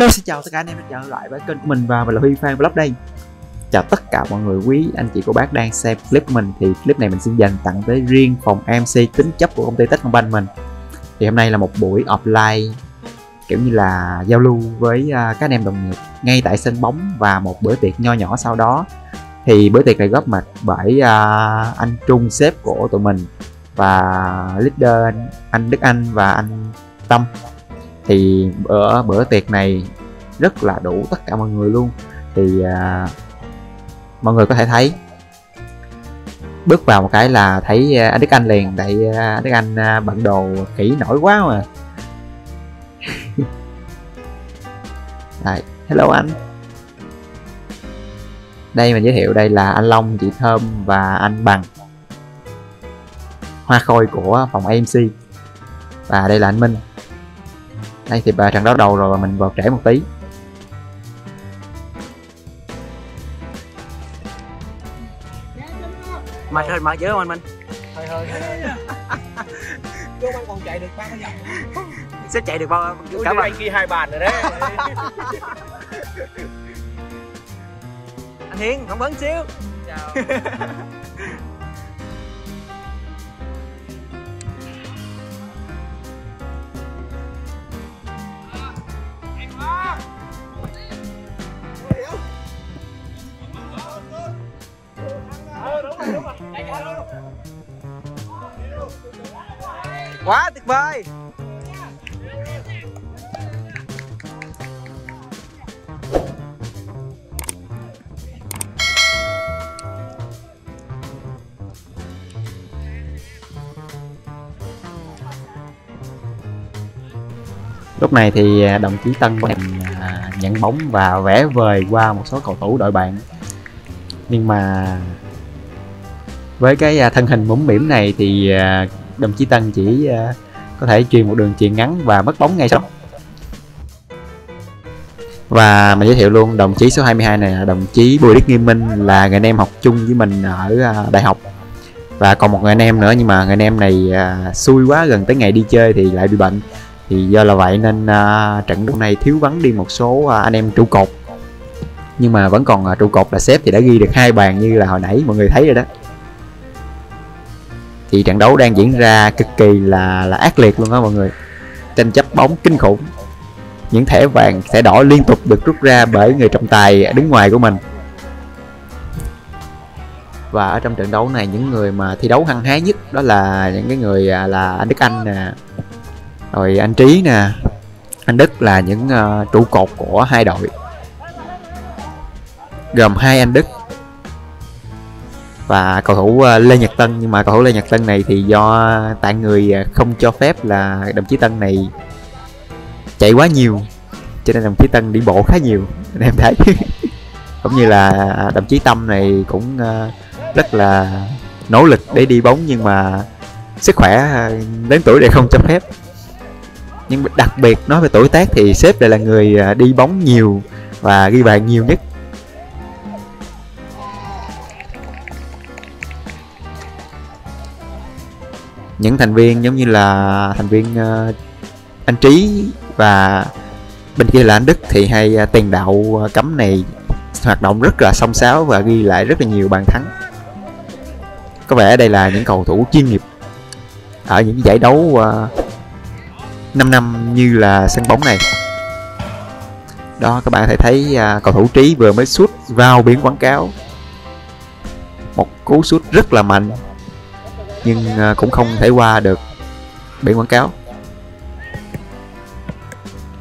Hello, xin chào tất cả anh em đã trở lại với kênh của mình và mình là Huy Phan Vlog đây. Chào tất cả mọi người, quý anh chị cô bác đang xem clip của mình. Thì clip này mình xin dành tặng tới riêng phòng MC tính chấp của công ty Techcombank mình. Thì hôm nay là một buổi offline, kiểu như là giao lưu với à, các anh em đồng nghiệp ngay tại sân bóng và một bữa tiệc nho nhỏ sau đó. Thì bữa tiệc này góp mặt bởi à, anh Trung, sếp của tụi mình và leader anh Đức Anh và anh Tâm thì ở bữa tiệc này rất là đủ tất cả mọi người luôn. Thì à, mọi người có thể thấy bước vào một cái là thấy à, anh Đức Anh liền tại à, anh Đức Anh à, bận đồ kỹ nổi quá mà. Đấy, hello anh. Đây mình giới thiệu đây là anh Long, chị Thơm và anh Bằng. Hoa khôi của phòng AMC Và đây là anh Minh đây thì bà trận đấu đầu rồi và mình vào trễ một tí. Mày hơi mở dữ không anh minh. Hơi hơi hơi vô anh còn chạy được ba cái vòng sẽ chạy được bao Ui, cả anh ghi hai bàn rồi đấy. Anh hiền phỏng vấn xíu. Chào quá tuyệt vời. Lúc này thì à, đồng chí Tân đang à, nhận bóng và vẽ vời qua một số cầu thủ đội bạn. Nhưng mà với cái à, thân hình mũm mĩm này thì à, đồng chí Tân chỉ à, có thể truyền một đường chuyền ngắn và mất bóng ngay sau và mình giới thiệu luôn đồng chí số 22 này là đồng chí Bùi Đức Nghiêm Minh là người anh em học chung với mình ở đại học. Và còn một người anh em nữa nhưng mà người anh em này à, xui quá gần tới ngày đi chơi thì lại bị bệnh. Thì do là vậy nên à, trận đấu này thiếu vắng đi một số à, anh em trụ cột. Nhưng mà vẫn còn à, trụ cột là sếp thì đã ghi được hai bàn như là hồi nãy mọi người thấy rồi đó thì trận đấu đang diễn ra cực kỳ là là ác liệt luôn đó mọi người. Tranh chấp bóng kinh khủng. Những thẻ vàng thẻ đỏ liên tục được rút ra bởi người trọng tài đứng ngoài của mình. Và ở trong trận đấu này những người mà thi đấu hăng hái nhất đó là những cái người à, là anh Đức Anh nè. Rồi anh Trí nè. Anh Đức là những uh, trụ cột của hai đội. Gồm hai anh Đức và cầu thủ ờ, Lê Nhật Tân. Nhưng mà cầu thủ Lê Nhật Tân này thì do tại người ờ, không cho phép là đồng chí Tân này chạy quá nhiều. Cho nên đồng chí Tân đi bộ khá nhiều. Anh em thấy. Cũng như là đồng chí Tâm này cũng ờ, rất là nỗ lực để đi bóng nhưng mà sức khỏe đến tuổi này không cho phép. Nhưng đặc biệt nói về tuổi tác thì sếp lại là người đi bóng nhiều và ghi bàn nhiều nhất. Những thành viên giống như là thành viên uh, anh trí và bên kia là anh đức thì hay uh, tiền đạo uh, cấm này hoạt động rất là song sáo và ghi lại rất là nhiều bàn thắng. Có vẻ đây là những cầu thủ chuyên nghiệp ở những giải đấu uh, 5 năm như là sân bóng này. Đó các bạn có thể thấy uh, cầu thủ trí vừa mới sút vào biển quảng cáo. Một cú sút rất là mạnh nhưng à, cũng không thể qua được. Biển quảng cáo.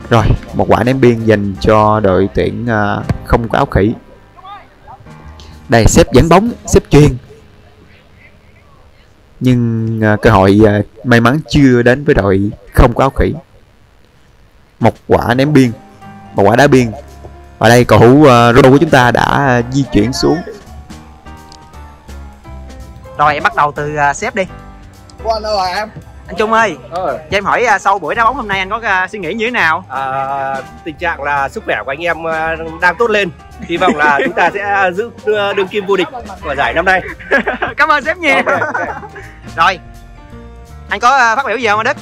Rồi một quả ném biên dành cho đội tuyển à, không có áo khỉ. Đây xếp dẫn bóng xếp chuyền. Nhưng à, cơ hội may mắn chưa đến với đội không có áo khỉ. Một quả ném biên một quả đá biên. Và đây cầu thủ uh, Ronaldo của chúng ta đã di chuyển xuống rồi em bắt đầu từ uh, sếp đi. Qua đâu rồi em. Anh trung ơi ờ. cho em hỏi uh, sau buổi đá bóng hôm nay anh có uh, suy nghĩ như thế nào? À, tình trạng là sức khỏe của anh em à, đang tốt lên. Hy vọng là chúng ta sẽ giữ đương kim vô địch của giải năm nay. Cảm ơn sếp nhiều. Ok, ok. rồi anh có uh, phát biểu gì không anh đức?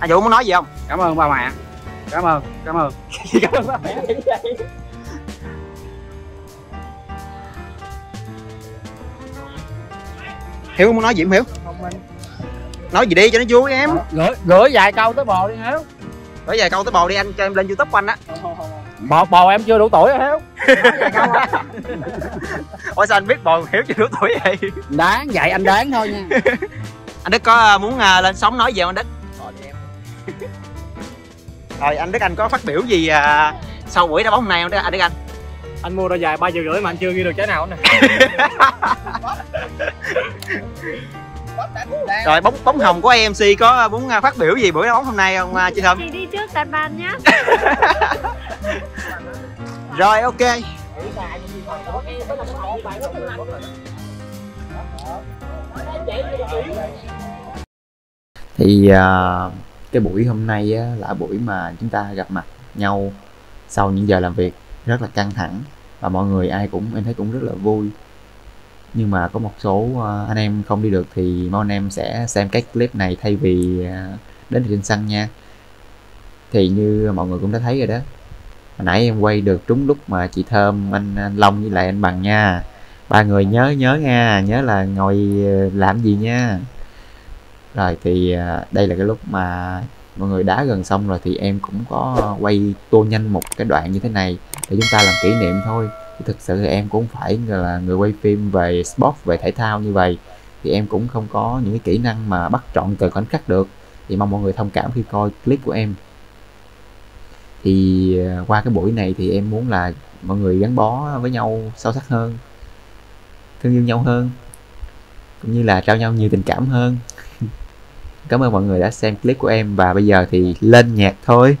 Anh vũ muốn nói gì không? Cảm ơn ba mẹ. Cảm ơn cảm ơn. Cảm ơn ba mẹ hiếu muốn nói gì không hiếu nói gì đi cho nó vui em. Gửi gửi vài câu tới bò đi hiếu. Nói vài câu tới bò đi anh cho em lên youtube của anh á. Bò bò em chưa đủ tuổi hả hiếu. Ủa sao anh biết bò hiếu chưa đủ tuổi vậy? Đáng vậy anh đáng thôi nha. Anh đức có uh, muốn uh, lên sóng nói gì không anh đức? Rồi anh đức anh có phát biểu gì uh, sau buổi đá bóng nay không anh đức anh anh mua ra dài ba triệu rưỡi mà anh chưa ghi được trái nào nè. Rồi bóng bóng hồng của AMC có muốn uh, phát biểu gì buổi đá bóng hôm nay không uh, chị thơm? Chị đi trước đặt bàn nhá. Rồi ok. Thì à, cái buổi hôm nay á, là buổi mà chúng ta gặp mặt nhau sau những giờ làm việc rất là căng thẳng và mọi người ai cũng em thấy cũng rất là vui. Nhưng mà có một số ờ, anh em không đi được thì mong anh em sẽ xem cái clip này thay vì ờ, đến trên sân nha. Thì như mọi người cũng đã thấy rồi đó hồi nãy em quay được trúng lúc mà chị thơm anh, anh long với lại anh bằng nha. Ba người nhớ nhớ nha nhớ là ngồi ờ, làm gì nha. Rồi thì đây là cái lúc mà mọi người đá gần xong rồi thì em cũng có quay tô nhanh một cái đoạn như thế này để chúng ta làm kỷ niệm thôi. Chứ thực sự thì em cũng phải là người quay phim về sport, về thể thao như vậy. Thì em cũng không có những cái kỹ năng mà bắt trọn từ khoảnh khắc được. Thì mong mọi người thông cảm khi coi clip của em. Thì à, qua cái buổi này thì em muốn là mọi người gắn bó với nhau sâu sắc hơn, thương yêu nhau hơn, cũng như là trao nhau nhiều tình cảm hơn cảm ơn mọi người đã xem clip của em và bây giờ thì lên nhạc thôi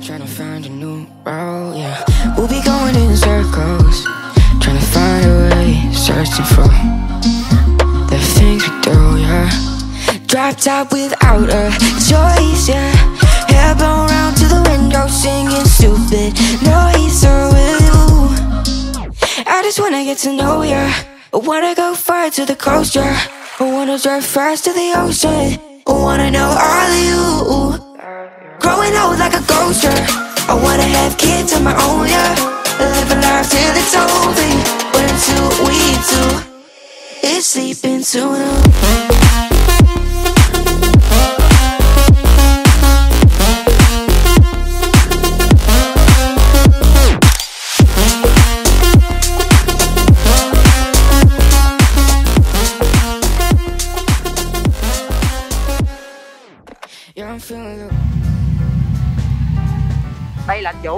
Trying to find a new route, yeah. We'll be going in circles. Trying to find a way. Searching for the things we do, yeah. Dropped top without a choice, yeah. Hair blown round to the window, singing stupid noise or with you. I just wanna get to know ya. I wanna go far to the coast, yeah. I wanna drive fast to the ocean. I wanna know all of you. Growing old like a ghost, yeah. I wanna have kids of my own, yeah. Live a life till it's over. But until we do, it's sleeping soon. Yeah,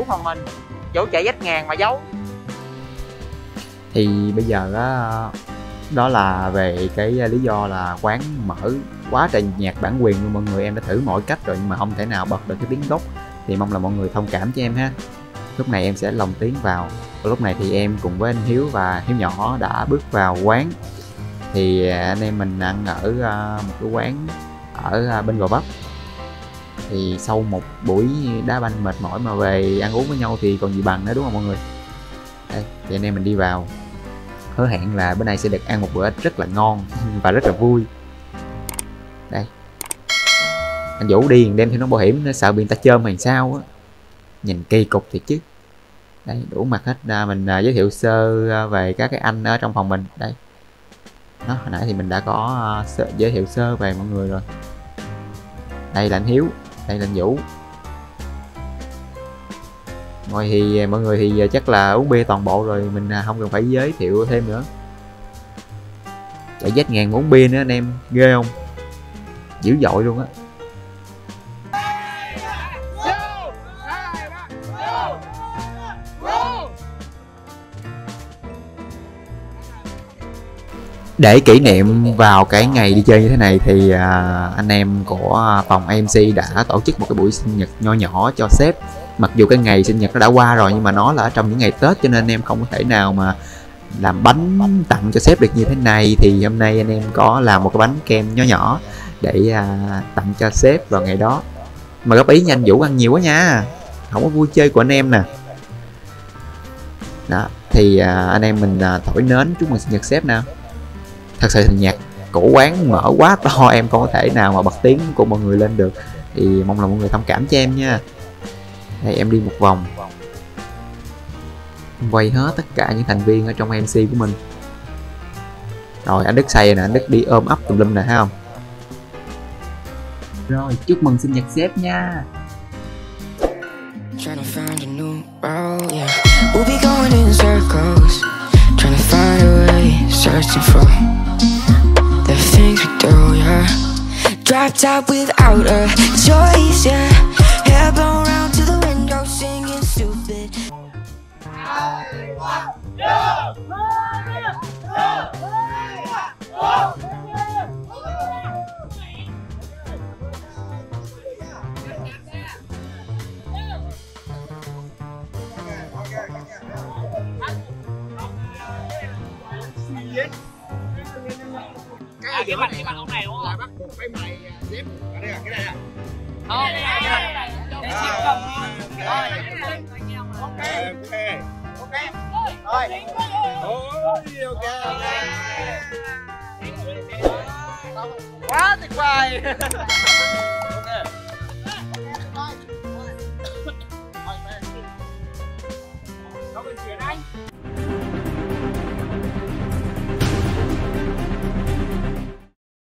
đây mình vũ chạy vách ngàn mà giấu. Thì bây giờ đó đó là về cái à, lý do là quán mở quá trời nhạc bản quyền luôn mọi người, em đã thử mọi cách rồi nhưng mà không thể nào bật được cái tiếng gốc. Thì mong là mọi người thông cảm cho em ha. Lúc này em sẽ lồng tiếng vào. Và lúc này thì em cùng với anh hiếu và hiếu nhỏ đã bước vào quán. Thì anh em mình ăn ở à, một cái quán ở à, bên gò vấp thì sau một buổi đá banh mệt mỏi mà về ăn uống với nhau thì còn gì bằng nữa đúng không mọi người? Đây thì anh em mình đi vào. Hứa hẹn là bữa nay sẽ được ăn một bữa rất là ngon và rất là vui. Đây. Anh vũ đi đem theo nó bảo hiểm nó sợ bị người ta chơm hay sao á. Nhìn kỳ cục thiệt chứ. Đây đủ mặt hết. À, mình à, giới thiệu sơ à, về các cái anh ở trong phòng mình. Đây. Đó hồi nãy thì mình đã có à, sơ, giới thiệu sơ về mọi người rồi. Đây là anh hiếu thầy Đình vũ. Rồi thì à, mọi người thì à, chắc là uống bia toàn bộ rồi, mình à, không cần phải giới thiệu thêm nữa. Chạy dách ngàn uống bia nữa anh em, ghê không? Dữ dội luôn á. Để kỷ niệm vào cái ngày đi chơi như thế này thì à, anh em của phòng AMC đã tổ chức một cái buổi sinh nhật nho nhỏ cho sếp. Mặc dù cái ngày sinh nhật nó đã qua rồi nhưng mà nó là ở trong những ngày Tết cho nên anh em không có thể nào mà làm bánh tặng cho sếp được như thế này. Thì hôm nay anh em có làm một cái bánh kem nho nhỏ để à, tặng cho sếp vào ngày đó. Mà góp ý nha anh Vũ ăn nhiều quá nha. Không có vui chơi của anh em nè. Đó thì à, anh em mình à, thổi nến chúc mừng sinh nhật sếp nào thật sự nhạc cổ quán mở quá to em không có thể nào mà bật tiếng của mọi người lên được. Thì mong là mọi người thông cảm cho em nha. Đây em đi một vòng. Em quay hết tất cả những thành viên ở trong MC của mình. Rồi anh Đức say nè anh Đức đi ôm ấp tùm lum nè thấy không? Rồi chúc mừng sinh nhật sếp nha. Trying to find a new route, yeah. We'll be going in circles, trying to find a way, searching for the things we do, yeah. Dropped out without a choice, yeah. Hair blown round to the window, singing stupid. Quá tuyệt vời